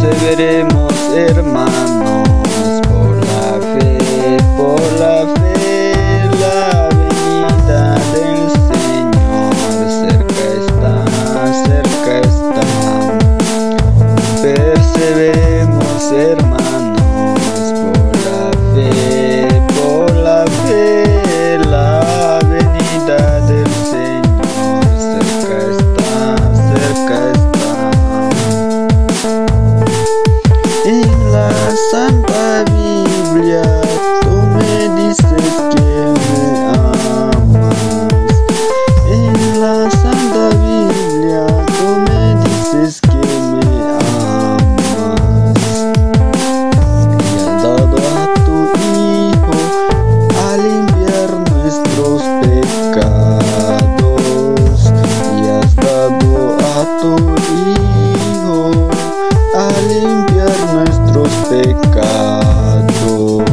Se veremos hermanos. limpiar nuestros pecados.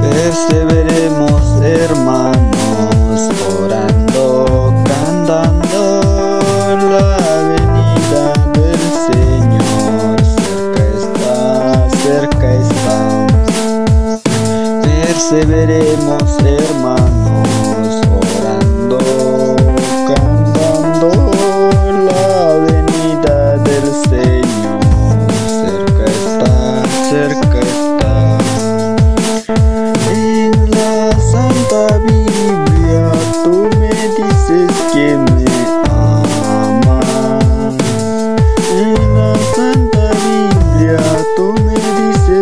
Perseveremos hermanos, orando, cantando la venida del Señor. Cerca está, cerca está. Perseveremos hermanos.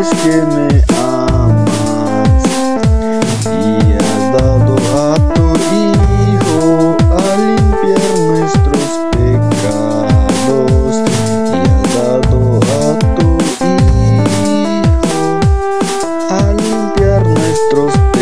sabes que me amas y has dado a tu hijo a limpiar nuestros pecados y has dado a tu hijo a limpiar nuestros pecados